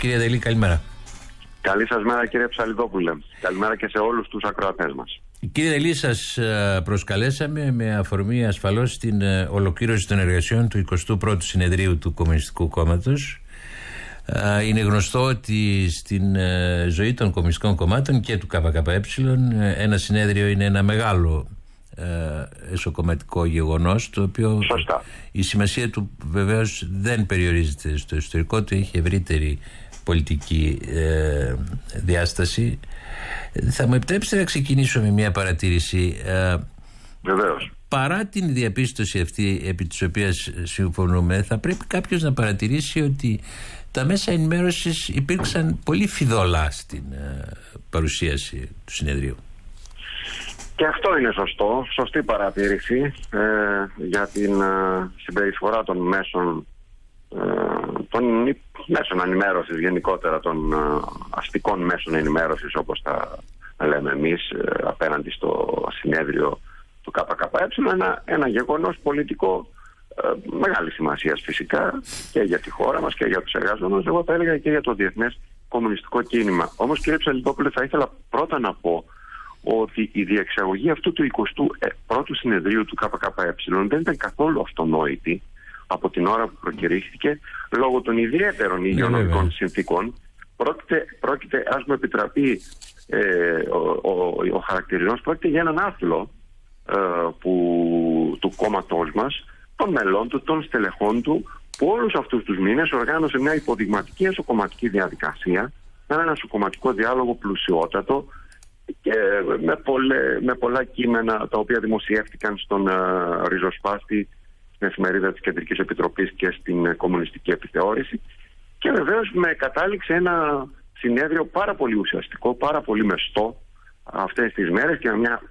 Κύριε Δελή, καλημέρα. Καλή σας μέρα κύριε Ψαλιδόπουλε. Καλημέρα και σε όλους τους ακροατές μας. Κύριε Δελή, σας ε, προσκαλέσαμε με αφορμή ασφαλώς την ε, ολοκλήρωση των εργασιών του 21ου Συνεδρίου του Κομμουνιστικού Κόμματος. Ε, είναι γνωστό ότι στην ζωή των κομμουνιστικών κομμάτων και του ΚΚΕ ένα συνέδριο είναι ένα μεγάλο εσωκομματικό γεγονός το οποίο Σωστά. η σημασία του βεβαίως δεν περιορίζεται στο ιστορικό του έχει ευρύτερη πολιτική ε, διάσταση. Θα μου επιτρέψετε να ξεκινήσω με μια παρατήρηση. Ε, Βεβαίως. Παρά την διαπίστωση αυτή επί της οποίας συμφωνούμε θα πρέπει κάποιος να παρατηρήσει ότι τα μέσα ενημέρωσης υπήρξαν πολύ φιδωλά στην ε, παρουσίαση του συνεδρίου. Και αυτό είναι σωστό, σωστή παρατήρηση ε, για την ε, συμπεριφορά των μέσων των μέσων ενημέρωσης γενικότερα των αστικών μέσων ενημέρωσης όπως τα λέμε εμείς απέναντι στο συνέδριο του ΚΚΕ ένα, ένα γεγονός πολιτικό ε, μεγάλη σημασία φυσικά και για τη χώρα μας και για τους εργαζόμενους εγώ θα έλεγα και για το διεθνές κομμουνιστικό κίνημα. Όμως κύριε Ψαλιδόπουλε θα ήθελα πρώτα να πω ότι η διεξαγωγή αυτού του 21ου συνεδρίου του ΚΚΕ δεν ήταν καθόλου αυτονόητη από την ώρα που προκηρύχθηκε λόγω των ιδιαίτερων υγειονομικών ναι, συνθήκων πρόκειται, πρόκειται ας μου επιτραπεί ε, ο, ο, ο χαρακτηρισμός πρόκειται για έναν άθλο ε, που, του κόμματός μας των μελών του, των στελεχών του που όλους αυτούς τους μήνες οργάνωσε μια υποδειγματική εσωκομματική διαδικασία με ένα εσωκομματικό διάλογο πλουσιότατο και με, με πολλά κείμενα τα οποία δημοσιεύτηκαν στον uh, ριζοσπάστη στην εφημερίδα της Κεντρικής Επιτροπής και στην Κομμουνιστική Επιθεώρηση. Και βεβαίως με κατάληξε ένα συνέδριο πάρα πολύ ουσιαστικό, πάρα πολύ μεστό αυτές τις μέρες και με μια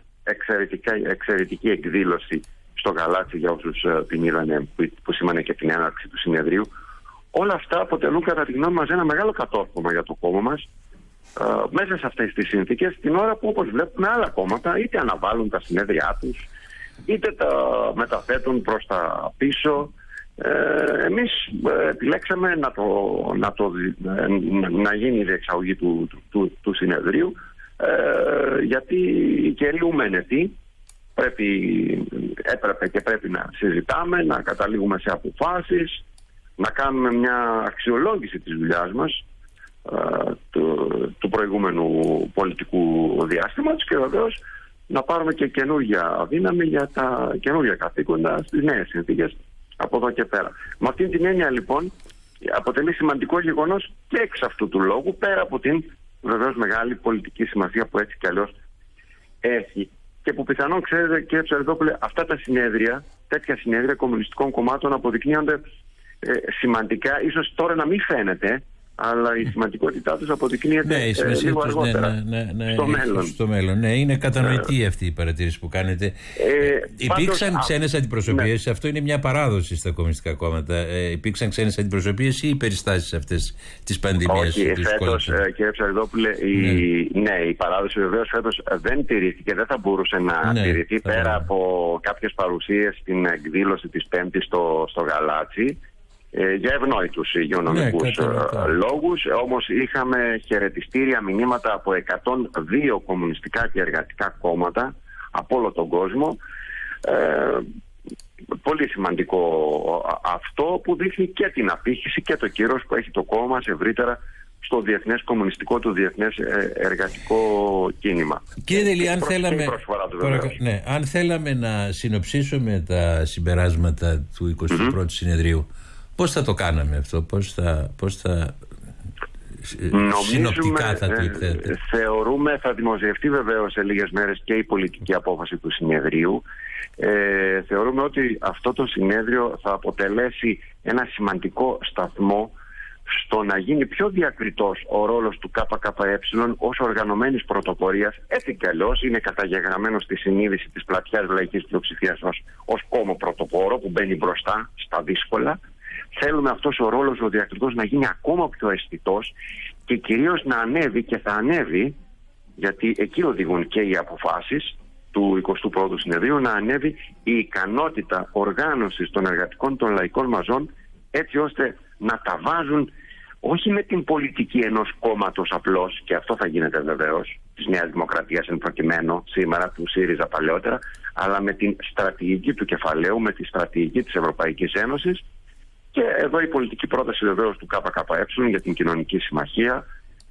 εξαιρετική εκδήλωση στο Γαλάτσι για όσους ε, την είδανε που, που σήμανε και την έναρξη του συνεδρίου. Όλα αυτά αποτελούν κατά τη γνώμη μας ένα μεγάλο κατόρθωμα για το κόμμα μας ε, μέσα σε αυτές τις συνθήκες την ώρα που όπως βλέπουμε άλλα κόμματα είτε αναβάλουν τα συνέδριά τους είτε τα μεταθέτουν προς τα πίσω. Ε, εμείς ε, επιλέξαμε να, το, να, το, ε, να γίνει η διεξαγωγή του, του, του, συνεδρίου ε, γιατί η καιρή ουμένετη πρέπει, έπρεπε και πρέπει να συζητάμε, να καταλήγουμε σε αποφάσεις, να κάνουμε μια αξιολόγηση της δουλειάς μας του, του προηγούμενου πολιτικού διάστηματος και βεβαίως να πάρουμε και καινούργια δύναμη για τα καινούργια καθήκοντα στις νέες συνθήκες από εδώ και πέρα. Με αυτή την έννοια λοιπόν αποτελεί σημαντικό γεγονός και εξ αυτού του λόγου πέρα από την βεβαίως μεγάλη πολιτική σημασία που έτσι κι αλλιώς έχει και που πιθανόν ξέρετε κύριε Ψαριδόπουλε αυτά τα συνέδρια, τέτοια συνέδρια κομμουνιστικών κομμάτων αποδεικνύονται ε, σημαντικά, ίσως τώρα να μην φαίνεται αλλά η σημαντικότητά τους αποδεικνύεται ναι, η ε, λίγο τους, ναι, αργότερα ναι, ναι, ναι, στο, μέλλον. στο μέλλον. Ναι, είναι κατανοητή ε, αυτή η παρατήρηση που κάνετε. Ε, Υπήρξαν ξένες αντιπροσωπείες, ναι. αυτό είναι μια παράδοση στα κομμουνιστικά κόμματα. Ε, υπήρξαν ξένες αντιπροσωπείες ή οι περιστάσεις αυτές της πανδημίας. Όχι, φέτος, ε, κύριε Ψαριδόπουλε, η, ναι. ναι, η παράδοση βεβαίως φέτος δεν τηρήθηκε, δεν θα μπορούσε να ναι, τηρηθεί πέρα από κάποιες παρουσίες στην εκδήλωση της Πέμπτης στο, στο Γαλάτσι ε, για ευνόητους υγειονομικούς ναι, ε, λόγους όμως είχαμε χαιρετιστήρια μηνύματα από 102 κομμουνιστικά και εργατικά κόμματα από όλο τον κόσμο. Ε, πολύ σημαντικό αυτό που δείχνει και την απήχηση και το κύρος που έχει το κόμμα σε ευρύτερα στο διεθνές κομμουνιστικό του διεθνές ε, εργατικό κίνημα. Κύριε Δελή, αν θέλαμε, ναι, αν θέλαμε να συνοψίσουμε τα συμπεράσματα του 21ου συνεδρίου Πώς θα το κάναμε αυτό, πώς θα, πώς θα συνοπτικά θα το ε, εκθέτει. Θεωρούμε, θα δημοσιευτεί βεβαίως σε λίγες μέρες και η πολιτική απόφαση του συνεδρίου. Ε, θεωρούμε ότι αυτό το συνέδριο θα αποτελέσει ένα σημαντικό σταθμό στο να γίνει πιο διακριτός ο ρόλος του ΚΚΕ ως οργανωμένης πρωτοπορίας έτσι κι αλλιώς είναι καταγεγραμμένο στη συνείδηση της πλατιάς λαϊκής πλειοψηφίας ως, ως κόμμα πρωτοπόρο που μπαίνει μπροστά στα δύσκολα Θέλουμε αυτός ο ρόλος ο διακριτός να γίνει ακόμα πιο αισθητός και κυρίως να ανέβει και θα ανέβει γιατί εκεί οδηγούν και οι αποφάσεις του 21ου συνεδρίου να ανέβει η ικανότητα οργάνωσης των εργατικών των λαϊκών μαζών έτσι ώστε να τα βάζουν όχι με την πολιτική ενός κόμματος απλώς, και αυτό θα γίνεται βεβαίως, της Νέας Δημοκρατίας εν προκειμένου σήμερα, του ΣΥΡΙΖΑ παλαιότερα, αλλά με την στρατηγική του κεφαλαίου, με τη στρατηγική της Ευρωπαϊκής Ένωσης και εδώ η πολιτική πρόταση βεβαίως του ΚΚΕ για την κοινωνική συμμαχία,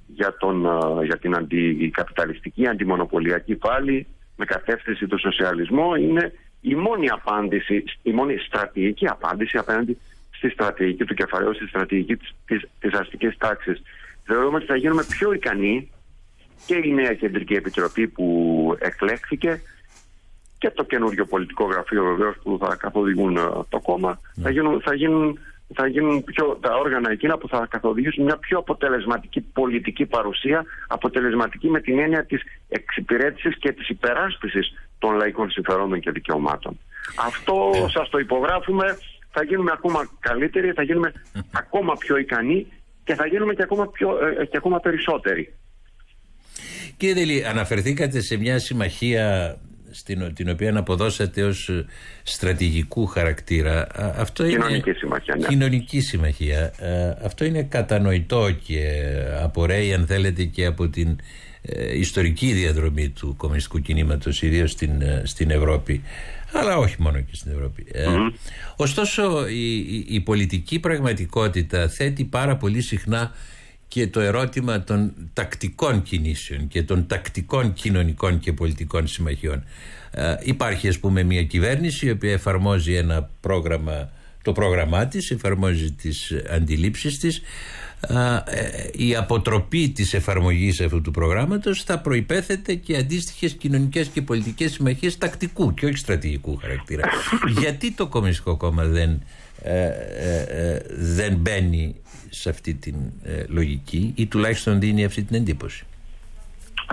για, τον, ε, για την αντικαπιταλιστική, αντιμονοπολιακή πάλι, με κατεύθυνση το σοσιαλισμό, είναι η μόνη απάντηση, η μόνη στρατηγική απάντηση απέναντι στη στρατηγική του κεφαλαίου, στη στρατηγική της, της, της αστικής τάξης. Θεωρούμε ότι θα γίνουμε πιο ικανοί και η νέα κεντρική επιτροπή που εκλέχθηκε και το καινούριο πολιτικό γραφείο βεβαίως που θα καθοδηγούν ε, το κόμμα ναι. θα γίνουν, θα γίνουν, θα γίνουν πιο, τα όργανα εκείνα που θα καθοδηγήσουν μια πιο αποτελεσματική πολιτική παρουσία αποτελεσματική με την έννοια της εξυπηρέτησης και της υπεράσπισης των λαϊκών συμφερόντων και δικαιωμάτων. Αυτό ναι. σας το υπογράφουμε θα γίνουμε ακόμα καλύτεροι, θα γίνουμε ακόμα πιο ικανοί και θα γίνουμε και ακόμα, πιο, ε, και ακόμα περισσότεροι. Κύριε Δελή, αναφερθήκατε σε μια συμμαχία στην, την οποία αποδώσατε ως στρατηγικού χαρακτήρα. Αυτό κοινωνική συμμαχία. Ναι. Κοινωνική συμμαχία. Αυτό είναι κατανοητό και απορρέει αν θέλετε και από την ε, ιστορική διαδρομή του κομμουνιστικού κινήματος ιδίως στην, ε, στην Ευρώπη αλλά όχι μόνο και στην Ευρώπη. Ε, ωστόσο η, πολιτική πραγματικότητα θέτει πάρα πολύ συχνά και το ερώτημα των τακτικών κινήσεων και των τακτικών κοινωνικών και πολιτικών συμμαχιών. Ε, υπάρχει ας πούμε μια κυβέρνηση η οποία εφαρμόζει ένα πρόγραμμα, το πρόγραμμά της, εφαρμόζει τις αντιλήψεις της ε, η αποτροπή της εφαρμογής αυτού του προγράμματος θα προϋπέθεται και αντίστοιχες κοινωνικές και πολιτικές συμμαχίες τακτικού και όχι στρατηγικού χαρακτήρα. Γιατί το Κομμουνιστικό Κόμμα δεν, ε, ε, δεν μπαίνει σε αυτή την λογική ή τουλάχιστον δίνει αυτή την εντύπωση;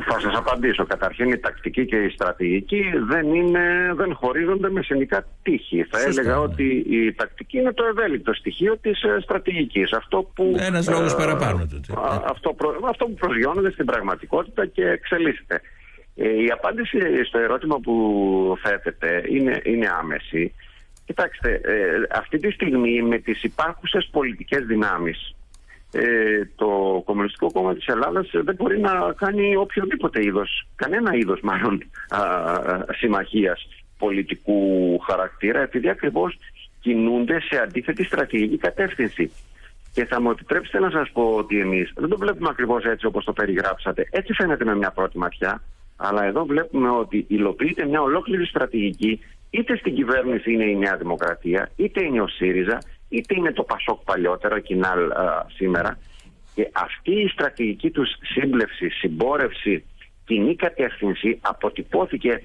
Θα σας απαντήσω. Καταρχήν η τακτική και η στρατηγική δεν, είναι, δεν χωρίζονται με συνικά τύχη. Θα έλεγα ναι. ότι η τακτική είναι το ευέλικτο στοιχείο της ε, στρατηγικής. Αυτό που. Ένας λόγος ε, παραπάνω του. Αυτό, αυτό που προσγειώνεται στην πραγματικότητα και εξελίσσεται. Ε, η απάντηση στο ερώτημα που θέτεται είναι, είναι άμεση. Κοιτάξτε, αυτή τη στιγμή με τις υπάρχουσες πολιτικές δυνάμεις ε, το Κομμουνιστικό Κόμμα της Ελλάδας δεν μπορεί να κάνει οποιοδήποτε είδος, κανένα είδος μάλλον α, συμμαχίας πολιτικού χαρακτήρα επειδή ακριβώς κινούνται σε αντίθετη στρατηγική κατεύθυνση. Και θα μου επιτρέψετε να σας πω ότι εμείς δεν το βλέπουμε ακριβώς έτσι όπως το περιγράψατε. Έτσι φαίνεται με μια πρώτη ματιά, αλλά εδώ βλέπουμε ότι υλοποιείται μια ολόκληρη στρατηγική είτε στην κυβέρνηση είναι η Νέα Δημοκρατία, είτε είναι ο ΣΥΡΙΖΑ, είτε είναι το Πασόκ παλιότερα, κοινάλ σήμερα. Και αυτή η στρατηγική τους σύμπλευση, συμπόρευση, κοινή κατεύθυνση αποτυπώθηκε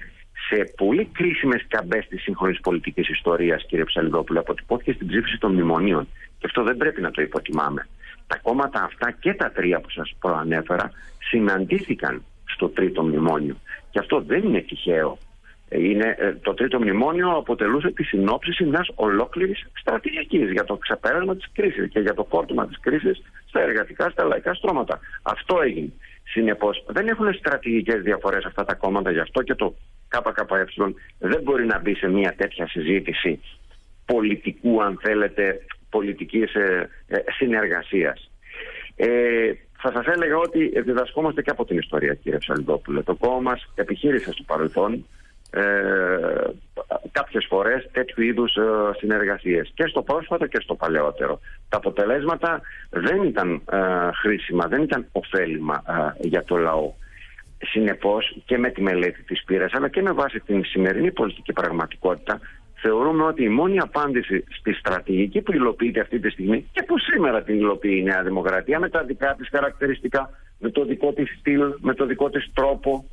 σε πολύ κρίσιμες καμπές της σύγχρονης πολιτικής ιστορίας, κύριε Ψαλιδόπουλο. Αποτυπώθηκε στην ψήφιση των μνημονίων. Και αυτό δεν πρέπει να το υποτιμάμε. Τα κόμματα αυτά και τα τρία που σας προανέφερα συναντήθηκαν στο τρίτο μνημόνιο. Και αυτό δεν είναι τυχαίο. Είναι, ε, το τρίτο μνημόνιο αποτελούσε τη συνόψιση μιας ολόκληρης στρατηγικής για το ξεπέρασμα της κρίσης και για το κόρτωμα της κρίσης στα εργατικά, στα λαϊκά στρώματα. Αυτό έγινε. Συνεπώς δεν έχουν στρατηγικές διαφορές αυτά τα κόμματα, γι' αυτό και το ΚΚΕ δεν μπορεί να μπει σε μια τέτοια συζήτηση πολιτικού, αν θέλετε, πολιτικής ε, ε, συνεργασίας. Ε, θα σας έλεγα ότι διδασκόμαστε και από την ιστορία, κύριε Ψαλιδόπουλε. Το κόμμα μας επιχείρησε στο παρελθόν ε, κάποιες φορές τέτοιου είδους ε, συνεργασίες και στο πρόσφατο και στο παλαιότερο. Τα αποτελέσματα δεν ήταν ε, χρήσιμα, δεν ήταν ωφέλιμα ε, για το λαό. Συνεπώς και με τη μελέτη της πείρας αλλά και με βάση την σημερινή πολιτική πραγματικότητα θεωρούμε ότι η μόνη απάντηση στη στρατηγική που υλοποιείται αυτή τη στιγμή και που σήμερα την υλοποιεί η Νέα Δημοκρατία με τα δικά της χαρακτηριστικά, με το δικό της στυλ, με το δικό της τρόπο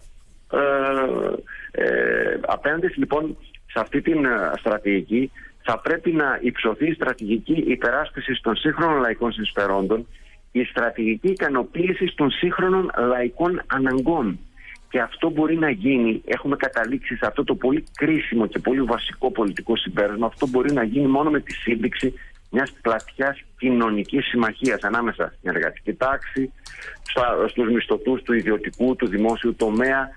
ε, ε, απέναντις λοιπόν σε αυτή την ε, στρατηγική θα πρέπει να υψωθεί η στρατηγική υπεράσπισης των σύγχρονων λαϊκών συμφερόντων, η στρατηγική ικανοποίησης των σύγχρονων λαϊκών αναγκών. Και αυτό μπορεί να γίνει, έχουμε καταλήξει σε αυτό το πολύ κρίσιμο και πολύ βασικό πολιτικό συμπέρασμα, αυτό μπορεί να γίνει μόνο με τη σύνδεξη μιας πλατιάς κοινωνικής συμμαχίας ανάμεσα στην εργατική τάξη, στους μισθωτούς του ιδιωτικού, του δημόσιου τομέα,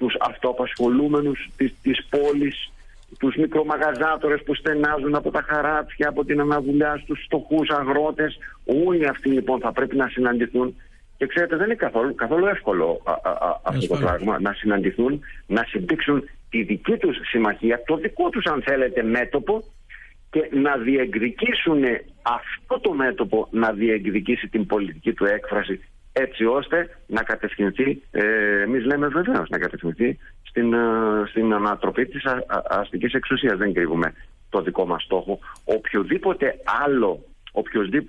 στους αυτοαπασχολούμενους της, της πόλης, τους μικρομαγαζάτορες που στενάζουν από τα χαράτσια, από την αναβουλιά στους φτωχούς αγρότες. Όλοι αυτοί λοιπόν θα πρέπει να συναντηθούν και ξέρετε δεν είναι καθόλου, καθόλου εύκολο αυτό το πράγμα να συναντηθούν, να συμπήξουν τη δική τους συμμαχία, το δικό τους αν θέλετε μέτωπο και να διεκδικήσουν αυτό το μέτωπο να διεκδικήσει την πολιτική του έκφραση έτσι ώστε να κατευθυνθεί, ε, εμείς λέμε βεβαίως, να κατευθυνθεί στην, ε, στην ανατροπή της α, α, αστικής εξουσίας. Δεν κρύβουμε το δικό μας στόχο. Οποιοδήποτε άλλο,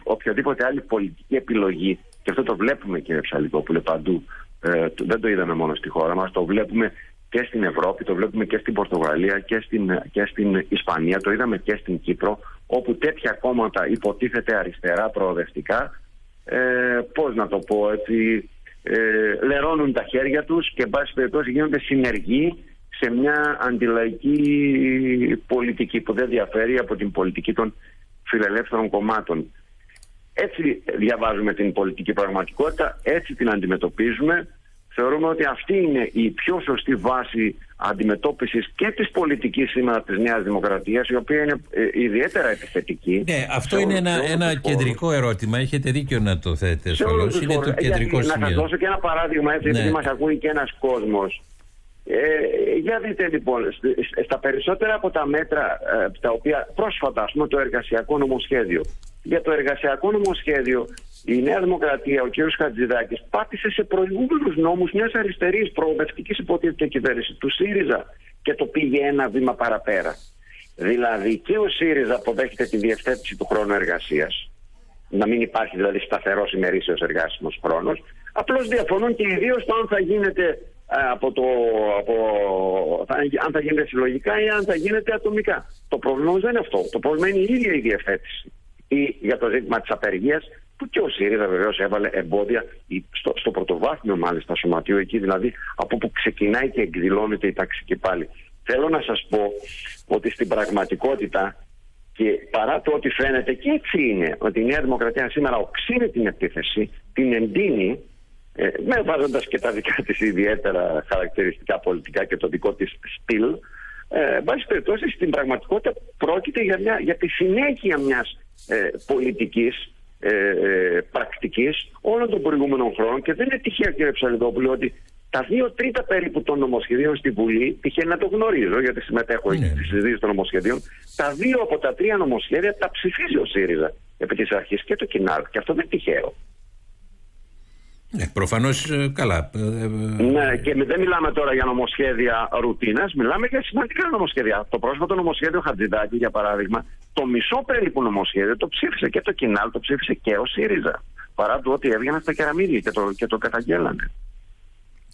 οποιοδήποτε άλλη πολιτική επιλογή, και αυτό το βλέπουμε κύριε Ψαλικόπουλε παντού, ε, δεν το είδαμε μόνο στη χώρα μας, το βλέπουμε και στην Ευρώπη, το βλέπουμε και στην Πορτογαλία και στην, και στην Ισπανία, το είδαμε και στην Κύπρο, όπου τέτοια κόμματα υποτίθεται αριστερά προοδευτικά ε, πώς να το πω έτσι, ε, λερώνουν τα χέρια τους και εν πάση περιπτώσει γίνονται συνεργοί σε μια αντιλαϊκή πολιτική που δεν διαφέρει από την πολιτική των φιλελεύθερων κομμάτων. Έτσι διαβάζουμε την πολιτική πραγματικότητα, έτσι την αντιμετωπίζουμε Θεωρούμε ότι αυτή είναι η πιο σωστή βάση αντιμετώπισης και της πολιτικής σήμερα της Νέας Δημοκρατίας η οποία είναι ε, ιδιαίτερα επιθετική. Ναι, αυτό είναι ένα, ένα κεντρικό ερώτημα. Έχετε δίκιο να το θέτε ασφαλώς. Είναι το κεντρικό Για, σημείο. Να σας δώσω και ένα παράδειγμα έτσι, ναι. επειδή μας ακούει και ένας κόσμος. Ε, για δείτε λοιπόν, στα περισσότερα από τα μέτρα ε, τα οποία πρόσφατα, ας πούμε το εργασιακό νομοσχέδιο, για το εργασιακό νομοσχέδιο η Νέα Δημοκρατία, ο κ. Χατζηδάκης, πάτησε σε προηγούμενους νόμους μιας αριστερής προοδευτικής υποτίθεται κυβέρνησης του ΣΥΡΙΖΑ και το πήγε ένα βήμα παραπέρα. Δηλαδή και ο ΣΥΡΙΖΑ αποδέχεται τη διευθέτηση του χρόνου εργασίας, να μην υπάρχει δηλαδή σταθερός ημερήσιος εργάσιμος χρόνος. Απλώς διαφωνούν και ιδίω το αν θα γίνεται ε, από το, από, θα, αν θα γίνεται συλλογικά ή αν θα γίνεται ατομικά. Το πρόβλημα δεν είναι αυτό. Το πρόβλημα είναι η ίδια η διευθέτηση. Ή για το ζήτημα της απεργίας που και ο ΣΥΡΙΖΑ βεβαίως έβαλε εμπόδια στο, στο πρωτοβάθμιο μάλιστα σωματείο, εκεί δηλαδή από που ξεκινάει και εκδηλώνεται η ταξική πάλι. Θέλω να σας πω ότι στην πραγματικότητα και παρά το ότι φαίνεται και έτσι είναι ότι η Νέα Δημοκρατία σήμερα οξύνει την επίθεση, την εντείνει, ε, με βάζοντας και τα δικά της ιδιαίτερα χαρακτηριστικά πολιτικά και το δικό της στυλ, ε, εν πάση περιπτώσει στην πραγματικότητα πρόκειται για, μια, για τη συνέχεια μιας ε, πολιτικής ε, ε, πρακτικής όλων των προηγούμενων χρόνων και δεν είναι τυχαία κύριε Ψαλιδόπουλο ότι τα δύο τρίτα περίπου των νομοσχεδίων στη Βουλή, τυχαία να το γνωρίζω γιατί συμμετέχω ναι. στη συζήτηση των νομοσχεδίων, τα δύο από τα τρία νομοσχέδια τα ψηφίζει ο ΣΥΡΙΖΑ επί της αρχής και το κοινάλ. Και αυτό δεν είναι τυχαίο. Ναι, Προφανώς ε, καλά. Ε, ε, ναι, και δεν μιλάμε τώρα για νομοσχέδια ρουτίνας, μιλάμε για σημαντικά νομοσχέδια. Το πρόσφατο νομοσχέδιο Χατζηδάκη, για παράδειγμα, το μισό περίπου νομοσχέδιο το ψήφισε και το Κινάλ, το ψήφισε και ο ΣΥΡΙΖΑ. Παρά το ότι έβγαιναν στα κεραμίδια και το, και το καταγγέλανε.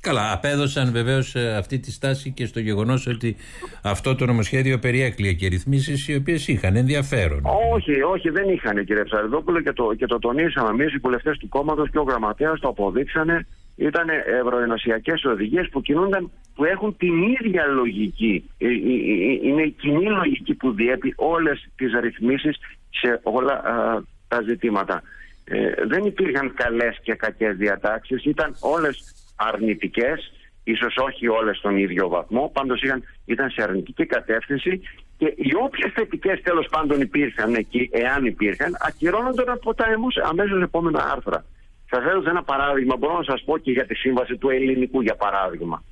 Καλά, απέδωσαν βεβαίως ε, αυτή τη στάση και στο γεγονός ότι αυτό το νομοσχέδιο περιέκλειε και ρυθμίσεις οι οποίες είχαν ενδιαφέρον. Όχι, όχι, δεν είχαν κύριε Ψαριδόπουλο και το, και το τονίσαμε εμείς οι βουλευτές του κόμματος και ο γραμματέας το αποδείξανε. Ήταν ευρωενωσιακές οδηγίες που κινούνταν, που έχουν την ίδια λογική. Ε, ε, είναι η κοινή λογική που διέπει όλες τις ρυθμίσεις σε όλα τα ζητήματα. δεν υπήρχαν καλές και κακές διατάξεις, ήταν όλες αρνητικές, ίσως όχι όλες στον ίδιο βαθμό, πάντως ήταν σε αρνητική κατεύθυνση και οι όποιες θετικές τέλος πάντων υπήρχαν εκεί, εάν υπήρχαν, ακυρώνονταν από τα αμέσως επόμενα άρθρα. Σας έδωσα ένα παράδειγμα, μπορώ να σας πω και για τη σύμβαση του ελληνικού για παράδειγμα.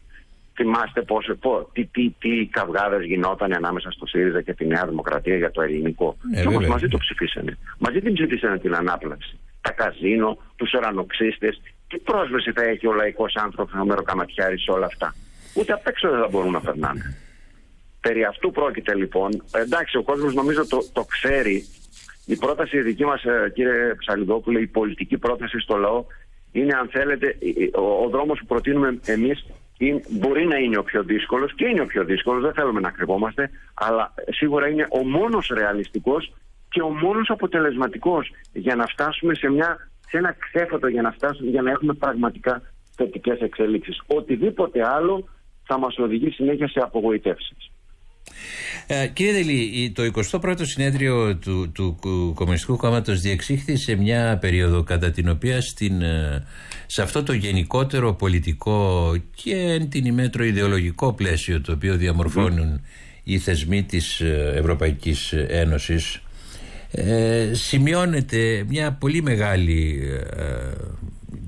Θυμάστε πώς, πώς, τι, τι, τι καυγάδες γινόταν ανάμεσα στο ΣΥΡΙΖΑ και τη Νέα Δημοκρατία για το ελληνικό. Ε, και όμως μαζί το ψηφίσανε. Μαζί την ψηφίσανε την ανάπλαξη. Τα καζίνο, τους ουρανοξύστες τι πρόσβαση θα έχει ο λαϊκός άνθρωπος ο μεροκαματιάρης σε όλα αυτά; Ούτε απ' έξω δεν θα μπορούν να περνάνε. Περί αυτού πρόκειται λοιπόν. Εντάξει, ο κόσμος νομίζω το, το ξέρει. Η πρόταση δική μας, ε, κύριε Ψαλιδόπουλε, η πολιτική πρόταση στο λαό είναι, αν θέλετε, ο, ο δρόμος που προτείνουμε εμείς μπορεί να είναι ο πιο δύσκολος και είναι ο πιο δύσκολος, δεν θέλουμε να κρυβόμαστε, αλλά σίγουρα είναι ο μόνος ρεαλιστικός και ο μόνος αποτελεσματικός για να φτάσουμε σε μια σε ένα ξέφωτο για να φτάσουμε, για να έχουμε πραγματικά θετικές εξελίξεις. Οτιδήποτε άλλο θα μας οδηγεί συνέχεια σε απογοητεύσεις. Ε, κύριε Δελή, το 21ο συνέδριο του, του Κομμουνιστικού Κόμματος διεξήχθη σε μια περίοδο κατά την οποία στην, ε, σε αυτό το γενικότερο πολιτικό και την ημέτρο ιδεολογικό πλαίσιο το οποίο διαμορφώνουν οι θεσμοί της Ευρωπαϊκής Ένωσης ε, σημειώνεται μια πολύ μεγάλη ε,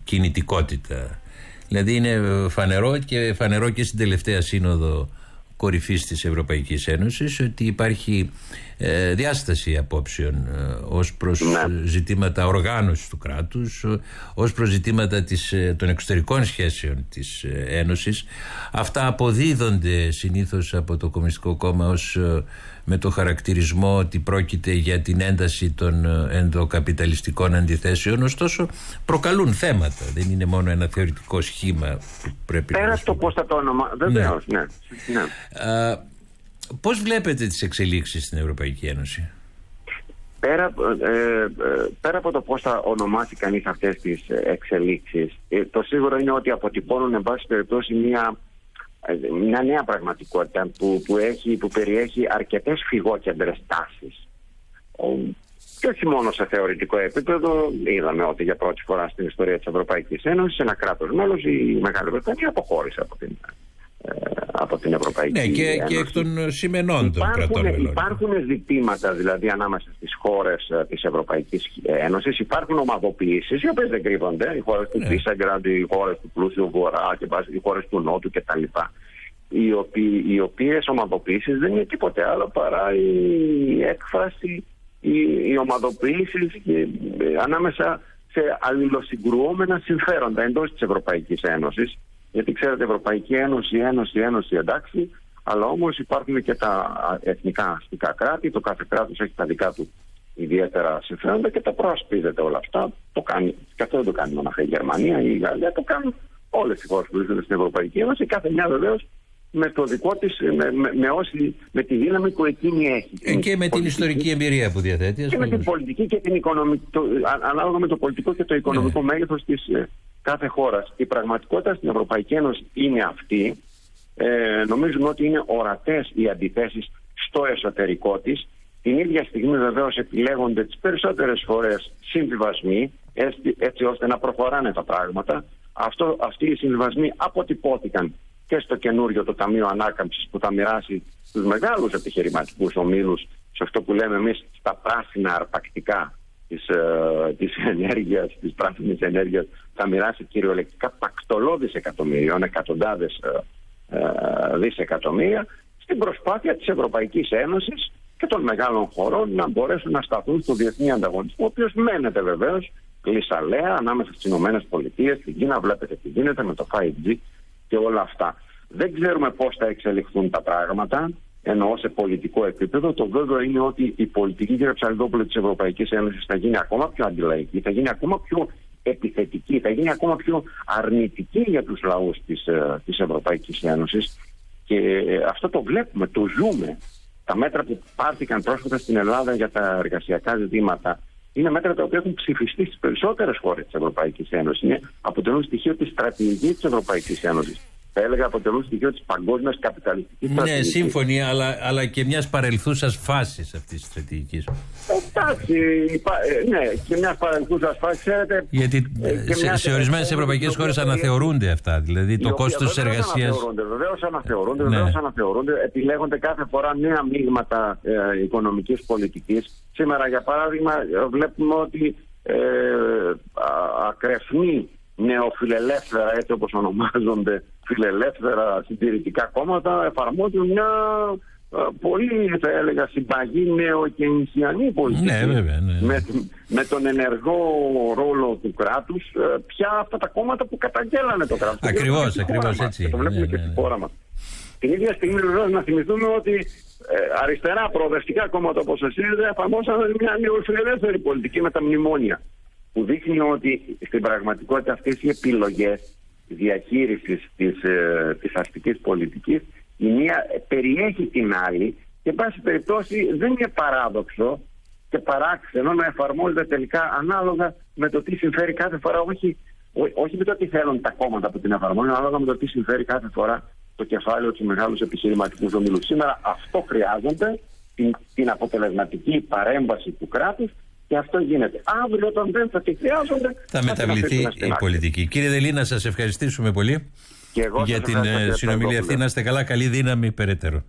κινητικότητα. Δηλαδή είναι φανερό και φανερό και στην τελευταία σύνοδο κορυφής της Ευρωπαϊκής Ένωσης ότι υπάρχει ε, διάσταση απόψεων ε, ως προς ναι. ζητήματα οργάνωσης του κράτους ως προς ζητήματα της, ε, των εξωτερικών σχέσεων της Ένωσης αυτά αποδίδονται συνήθως από το Κομμουνιστικό Κόμμα ως με το χαρακτηρισμό ότι πρόκειται για την ένταση των ενδοκαπιταλιστικών αντιθέσεων ωστόσο προκαλούν θέματα δεν είναι μόνο ένα θεωρητικό σχήμα που πρέπει Πέρα να το πώς θα το όνομα βεβαίως ναι. ναι. ναι. Πώς βλέπετε τις εξελίξεις στην Ευρωπαϊκή Ένωση; Πέρα, ε, ε, πέρα από το πώς θα ονομάσει κανείς αυτές τις εξελίξεις, ε, το σίγουρο είναι ότι αποτυπώνουν εν πάση περιπτώσει μια, μια νέα πραγματικότητα που, που, έχει, που περιέχει αρκετές φυγόκεντρες τάσεις. Και όχι μόνο σε θεωρητικό επίπεδο, είδαμε ότι για πρώτη φορά στην ιστορία της Ευρωπαϊκής Ένωσης ένα κράτος μέλος, η Μεγάλη Βρετανία, αποχώρησε από την από την Ευρωπαϊκή ναι, και, Ένωση. και εκ των σημενών των κρατών μελών. Υπάρχουν ζητήματα δηλαδή ανάμεσα στις χώρες ε, της Ευρωπαϊκής Ένωσης. Υπάρχουν ομαδοποιήσεις οι οποίες δεν κρύβονται. Οι χώρες του Βίσαγκραντ, ναι. οι χώρες του πλούσιου Βορρά και οι χώρες του Νότου κτλ. Οι, οποίοι, οι οποίες ομαδοποιήσεις δεν είναι τίποτε άλλο παρά η έκφραση, οι, οι ομαδοποιήσεις ε, ανάμεσα σε αλληλοσυγκρουόμενα συμφέροντα εντός της Ευρωπαϊκής Ένωσης γιατί ξέρετε, Ευρωπαϊκή Ένωση, Ένωση, Ένωση, εντάξει, αλλά όμως υπάρχουν και τα εθνικά αστικά κράτη. Το κάθε κράτος έχει τα δικά του ιδιαίτερα συμφέροντα και τα προασπίζεται όλα αυτά. Το κάνει, και αυτό δεν το κάνει μόνο η Γερμανία ή η Γαλλία, το κάνουν όλες οι χώρες που βρίσκονται στην Ευρωπαϊκή Ένωση. Κάθε μια βεβαίως με το δικό της, με, με, με, με τη δύναμη που εκείνη έχει. Ε, και με την ιστορική εμπειρία που διαθέτει. Και με την πολιτική και την οικονομική, το, ανάλογα με το πολιτικό και το οικονομικό ναι. μέγεθος της ε, κάθε χώρα. Η πραγματικότητα στην Ευρωπαϊκή Ένωση είναι αυτή. Ε, νομίζουμε ότι είναι ορατές οι αντιθέσεις στο εσωτερικό της. Την ίδια στιγμή βεβαίως επιλέγονται τις περισσότερες φορές συμβιβασμοί έτσι, έτσι ώστε να προχωράνε τα πράγματα. Αυτό, αυτοί οι συμβιβασμοί αποτυπώθηκαν και στο καινούριο το Ταμείο Ανάκαμψης που θα μοιράσει στους μεγάλους επιχειρηματικούς ομίλους σε αυτό που λέμε εμείς στα πράσινα αρπακτικά της, ε, της ενέργειας, της πράσινης ενέργειας θα μοιράσει κυριολεκτικά πακτολό δισεκατομμυρίων, εκατοντάδες ε, ε, δισεκατομμύρια στην προσπάθεια της Ευρωπαϊκής Ένωσης και των μεγάλων χωρών να μπορέσουν να σταθούν στο διεθνή ανταγωνισμό, ο οποίος μένεται βεβαίως κλεισαλέα ανάμεσα στις Ηνωμένες Πολιτείες, στην Κίνα, βλέπετε τι γίνεται με το 5G και όλα αυτά. Δεν ξέρουμε πώς θα εξελιχθούν τα πράγματα, εννοώ σε πολιτικό επίπεδο. Το βέβαιο είναι ότι η πολιτική κύριε Ψαλιδόπουλο της Ευρωπαϊκής Ένωσης θα γίνει ακόμα πιο αντιλαϊκή, θα γίνει ακόμα πιο επιθετική, θα γίνει ακόμα πιο αρνητική για τους λαούς της, ε, της Ευρωπαϊκής Ένωσης και ε, αυτό το βλέπουμε, το ζούμε. Τα μέτρα που πάρθηκαν πρόσφατα στην Ελλάδα για τα εργασιακά ζητήματα είναι μέτρα τα οποία έχουν ψηφιστεί στις περισσότερες χώρες της Ευρωπαϊκής Ένωσης. αποτελούν στοιχείο της στρατηγικής της Ευρωπαϊκής Ένωσης θα έλεγα αποτελούν στοιχείο της παγκόσμιας καπιταλιστικής Ναι, σύμφωνοι, αλλά, αλλά και μιας παρελθούσας φάσης αυτής της στρατηγικής. Εντάξει, ε, ναι, και μιας παρελθούσας φάσης, ξέρετε. Γιατί ε, σε, σε ορισμένες ευρωπαϊκές χώρες αναθεωρούνται αυτά. Δηλαδή το κόστος τη εργασία. Βεβαίως αναθεωρούνται, βεβαίως ναι. αναθεωρούνται. Επιλέγονται κάθε φορά νέα μείγματα ε, οικονομικής πολιτικής. Σήμερα, για παράδειγμα, βλέπουμε ότι ε, ακρεφνεί νεοφιλελεύθερα, έτσι όπως ονομάζονται, φιλελεύθερα συντηρητικά κόμματα εφαρμόζουν μια ε, πολύ θα έλεγα συμπαγή νεοκενησιανή πολιτική. Ναι, βέβαια, ναι. Με, με τον ενεργό ρόλο του κράτους. Ε, πια αυτά τα κόμματα που καταγγέλανε το κράτος. Ακριβώς, ακριβώς έτσι. Και το βλέπουμε ναι, και ναι, στη ναι. χώρα μας. Την ίδια στιγμή βεβαίως να θυμηθούμε ότι ε, αριστερά προοδευτικά κόμματα όπως εσείς εφαρμόσαν μια νεοφιλελεύθερη πολιτική με τα μνημόνια που δείχνει ότι στην πραγματικότητα αυτές οι επιλογές διαχείρισης της, ε, της αστικής πολιτικής η μία περιέχει την άλλη και εν πάση περιπτώσει δεν είναι παράδοξο και παράξενο να εφαρμόζεται τελικά ανάλογα με το τι συμφέρει κάθε φορά όχι, όχι με το τι θέλουν τα κόμματα που την εφαρμόζουν ανάλογα με το τι συμφέρει κάθε φορά το κεφάλαιο του μεγάλους επιχειρηματικούς ομίλους. Σήμερα αυτό χρειάζονται την, την αποτελεσματική παρέμβαση του κράτους και αυτό γίνεται. Αύριο όταν δεν θα τη χρειάζονται θα, θα μεταβληθεί η πολιτική. Κύριε Δελή, να σας ευχαριστήσουμε πολύ για την ε, συνομιλία αυτή. Να είστε καλά, καλή δύναμη περαιτέρω.